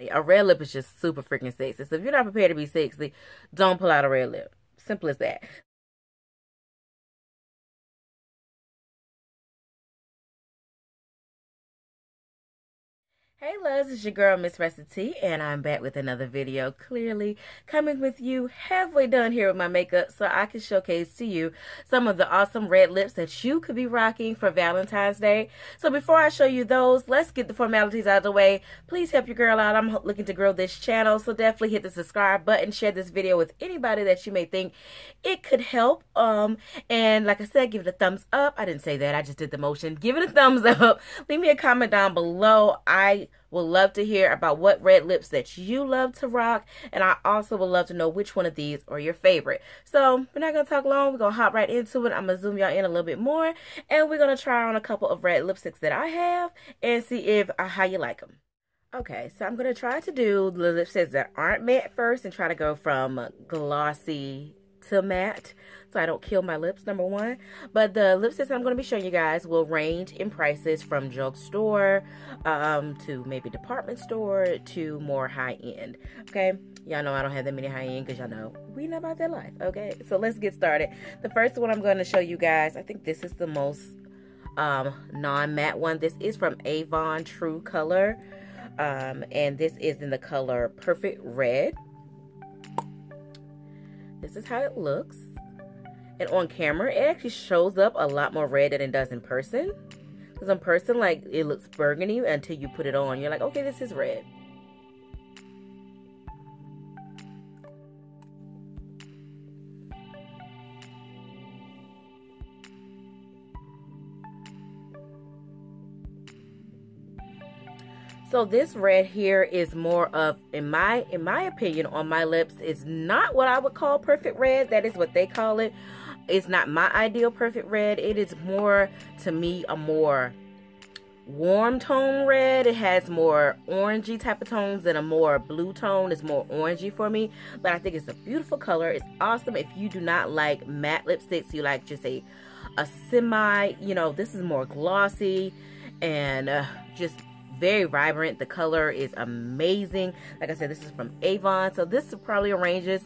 A red lip is just super freaking sexy. So if you're not prepared to be sexy, don't pull out a red lip. Simple as that. Hey loves, it's your girl MissRessaT and I'm back with another video. Clearly coming with you halfway done here with my makeup so I can showcase to you some of the awesome red lips that you could be rocking for Valentine's Day. So before I show you those, let's get the formalities out of the way. Please help your girl out. I'm looking to grow this channel so definitely hit the subscribe button, share this video with anybody that you may think it could help. Um, And like I said, give it a thumbs up. I didn't say that, I just did the motion. Give it a thumbs up. Leave me a comment down below. I would love to hear about what red lips that you love to rock. And I also would love to know which one of these are your favorite. So we're not going to talk long. We're going to hop right into it. I'm going to zoom y'all in a little bit more. And we're going to try on a couple of red lipsticks that I have and see if uh, how you like them. Okay, so I'm going to try to do the lipsticks that aren't matte first and try to go from glossy to matte so I don't kill my lips, number one. But the lipsticks I'm going to be showing you guys will range in prices from drugstore um, to maybe department store to more high end. Okay, y'all know I don't have that many high end because y'all know we know about that life. Okay, so let's get started. The first one I'm going to show you guys, I think this is the most um, non-matte one. This is from Avon True Color. Um, and this is in the color Perfect Red. This is how it looks. And on camera, it actually shows up a lot more red than it does in person. Because in person, like, it looks burgundy until you put it on. You're like, okay, this is red. So this red here is more of, in my in my opinion, on my lips, is not what I would call perfect red. That is what they call it. It's not my ideal perfect red. It is more, to me, a more warm tone red. It has more orangey type of tones than a more blue tone. It's more orangey for me. But I think it's a beautiful color. It's awesome. If you do not like matte lipsticks, you like just a, a semi, you know, this is more glossy and uh, just very vibrant. The color is amazing. Like I said, this is from Avon. So this probably ranges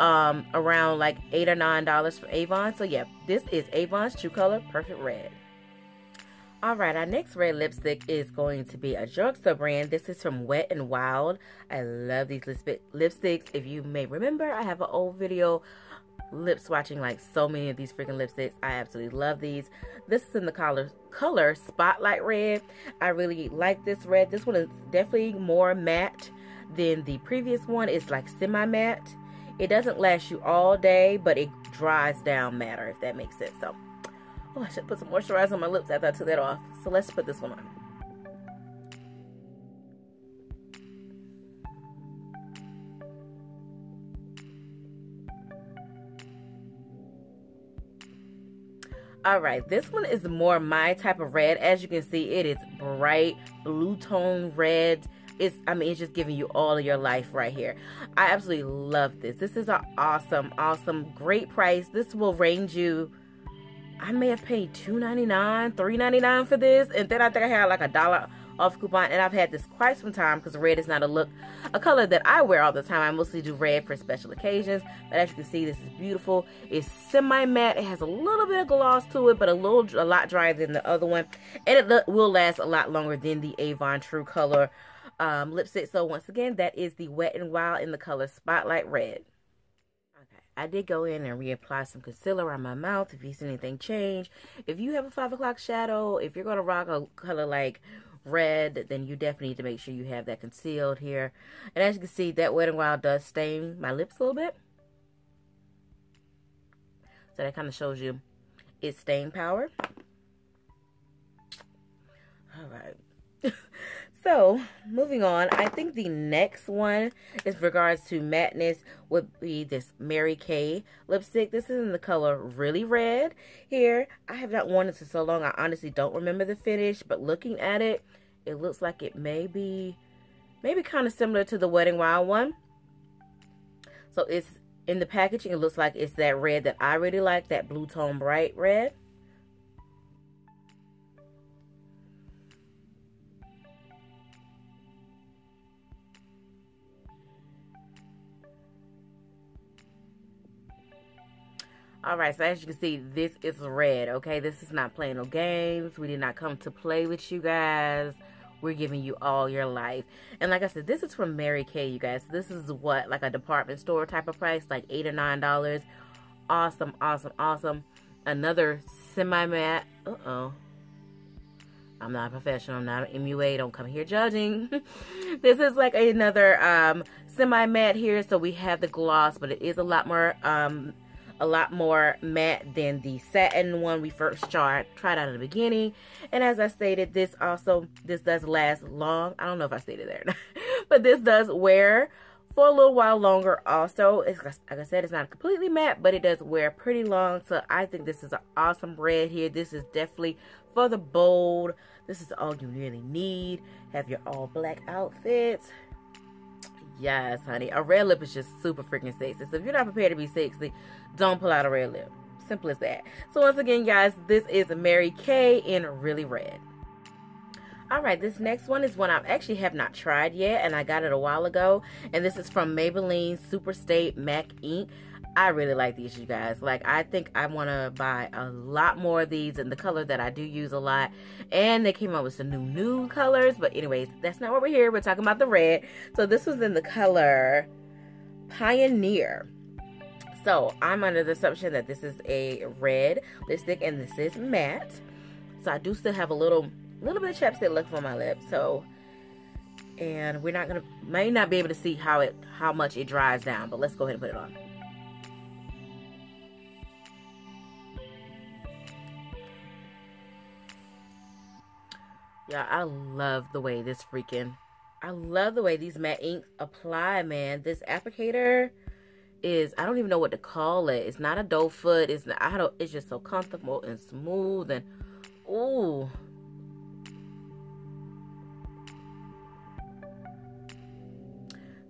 um, around like eight or nine dollars for Avon. So yeah, this is Avon's True Color Perfect Red. Alright, our next red lipstick is going to be a drugstore brand. This is from Wet n Wild. I love these lipsticks. If you may remember, I have an old video lip swatching like so many of these freaking lipsticks. I absolutely love these. This is in the color color Spotlight Red. I really like this red. This one is definitely more matte than the previous one. It's like semi-matte. It doesn't last you all day, but it dries down matter, if that makes sense. So, oh, I should put some moisturizer on my lips after I took that off. So let's put this one on. All right, this one is more my type of red. As you can see, it is bright blue tone red. It's, I mean, it's just giving you all of your life right here. I absolutely love this. This is an awesome, awesome, great price. This will range you, I may have paid $2.99, $3.99 for this. And then I think I had like a dollar off coupon and I've had this quite some time because red is not a look a color that I wear all the time. I mostly do red for special occasions but as you can see this is beautiful. It's semi matte it has a little bit of gloss to it but a little a lot drier than the other one and it will last a lot longer than the Avon True Color um, lipstick. So once again that is the Wet and Wild in the color Spotlight Red. I did go in and reapply some concealer on my mouth if you see anything change. If you have a 5 o'clock shadow, if you're going to rock a color like red, then you definitely need to make sure you have that concealed here. And as you can see, that Wet n Wild does stain my lips a little bit. So that kind of shows you its stain power. All right. So, moving on, I think the next one is regards to madness would be this Mary Kay lipstick. This is in the color really red here. I have not worn this in so long. I honestly don't remember the finish, but looking at it, it looks like it may be maybe kind of similar to the Wet n Wild one. So it's in the packaging, it looks like it's that red that I really like, that blue tone bright red. All right, so as you can see, this is red, okay? This is not playing no games. We did not come to play with you guys. We're giving you all your life. And like I said, this is from Mary Kay, you guys. This is what, like a department store type of price, like 8 or $9. Awesome, awesome, awesome. Another semi-matte. Uh-oh. I'm not a professional. I'm not an MUA. Don't come here judging. this is like another um, semi-matte here. So we have the gloss, but it is a lot more um, a lot more matte than the satin one we first tried, tried out in the beginning. And as I stated, this also, this does last long. I don't know if I stated there, but this does wear for a little while longer also. It's, like I said, it's not completely matte, but it does wear pretty long. So I think this is an awesome red here. This is definitely for the bold. This is all you really need. Have your all black outfits. Yes, honey. A red lip is just super freaking sexy. So if you're not prepared to be sexy, don't pull out a red lip. Simple as that. So once again, guys, this is Mary Kay in Really Red. Alright, this next one is one I actually have not tried yet, and I got it a while ago. And this is from Maybelline Superstay Matte Ink. I really like these, you guys. Like, I think I want to buy a lot more of these in the color that I do use a lot. And they came out with some new nude colors. But anyways, that's not what we're here. We're talking about the red. So this was in the color Pioneer. So I'm under the assumption that this is a red lipstick and this is matte. So I do still have a little, little bit of chapstick left on my lips. So, and we're not gonna, may not be able to see how it, how much it dries down. But let's go ahead and put it on. Yeah, I love the way this freaking, I love the way these matte inks apply, man. This applicator is, I don't even know what to call it. It's not a doe foot. It's not, I don't, it's just so comfortable and smooth and, ooh.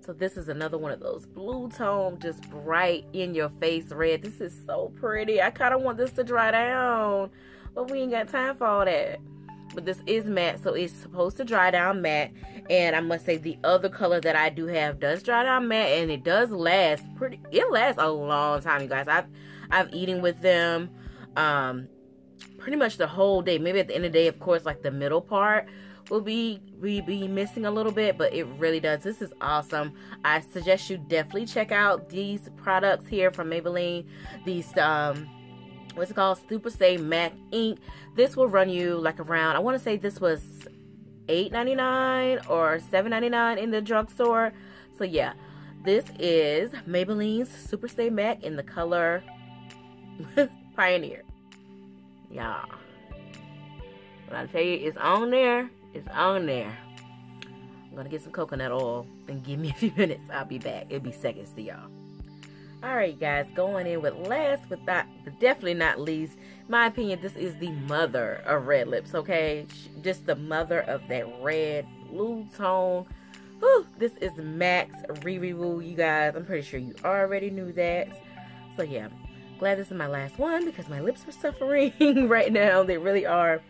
So this is another one of those blue tone, just bright in your face red. This is so pretty. I kind of want this to dry down, but we ain't got time for all that but this is matte so it's supposed to dry down matte. And I must say the other color that I do have does dry down matte and it does last pretty it lasts a long time you guys. I've I've eaten with them um pretty much the whole day. Maybe at the end of the day of course like the middle part will be we be missing a little bit but it really does. This is awesome. I suggest you definitely check out these products here from Maybelline. These um what's it called? Superstay Matte ink this will run you like around I want to say this was $8.99 or $7.99 in the drugstore. So yeah. This is Maybelline's Superstay MAC in the color Pioneer. Yeah. When I tell you it's on there. It's on there. I'm gonna get some coconut oil and give me a few minutes. I'll be back. It'll be seconds to y'all Alright guys, going in with last but not definitely not least, my opinion, this is the mother of red lips, okay? Just the mother of that red blue tone. Whew, this is MAC's Riri Woo, you guys. I'm pretty sure you already knew that. So yeah, glad this is my last one because my lips are suffering right now. They really are.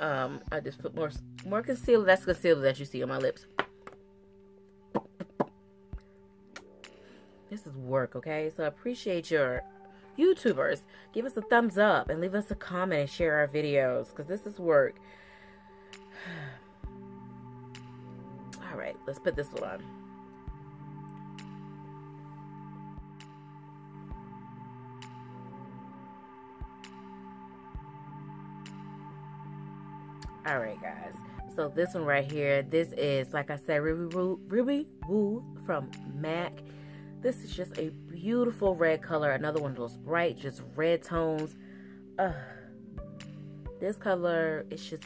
Um, I just put more more concealer. That's concealer that you see on my lips. This is work, okay? So I appreciate your YouTubers. Give us a thumbs up and leave us a comment and share our videos because this is work. All right, let's put this one on. All right, guys. So this one right here, this is, like I said, Ruby Woo, Ruby Woo from MAC. This is just a beautiful red color. Another one of those bright, just red tones. Uh, this color, it's just,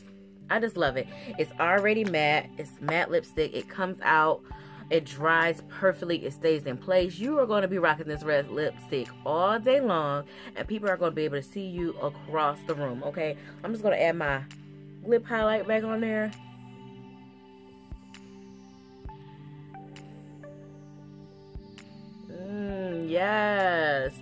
I just love it. It's already matte. It's matte lipstick. It comes out. It dries perfectly. It stays in place. You are going to be rocking this red lipstick all day long. And people are going to be able to see you across the room. Okay. I'm just going to add my lip highlight back on there. Mm, yes.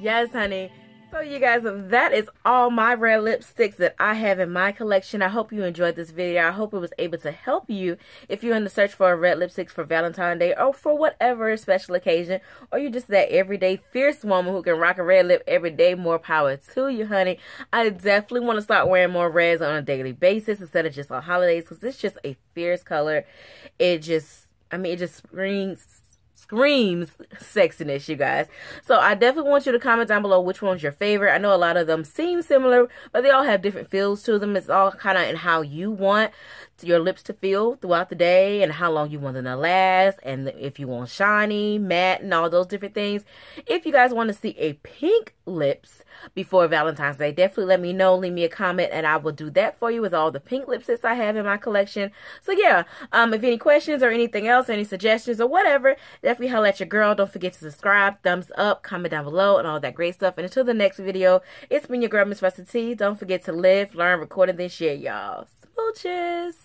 Yes, honey. So you guys, that is all my red lipsticks that I have in my collection. I hope you enjoyed this video. I hope it was able to help you if you're in the search for a red lipsticks for Valentine's Day or for whatever special occasion. Or you're just that everyday fierce woman who can rock a red lip every day. More power to you, honey. I definitely want to start wearing more reds on a daily basis instead of just on holidays because it's just a fierce color. It just, I mean, it just screams screams sexiness, you guys. So I definitely want you to comment down below which one's your favorite. I know a lot of them seem similar, but they all have different feels to them. It's all kind of in how you want your lips to feel throughout the day and how long you want them to last and if you want shiny, matte, and all those different things. If you guys want to see a pink lips before Valentine's Day, definitely let me know. Leave me a comment and I will do that for you with all the pink lipsticks I have in my collection. So yeah, um, if any questions or anything else, any suggestions or whatever, definitely holler at your girl. Don't forget to subscribe, thumbs up, comment down below, and all that great stuff. And until the next video, it's been your girl, MissRessaT. Don't forget to live, learn, record, and then share, y'all. Smooches.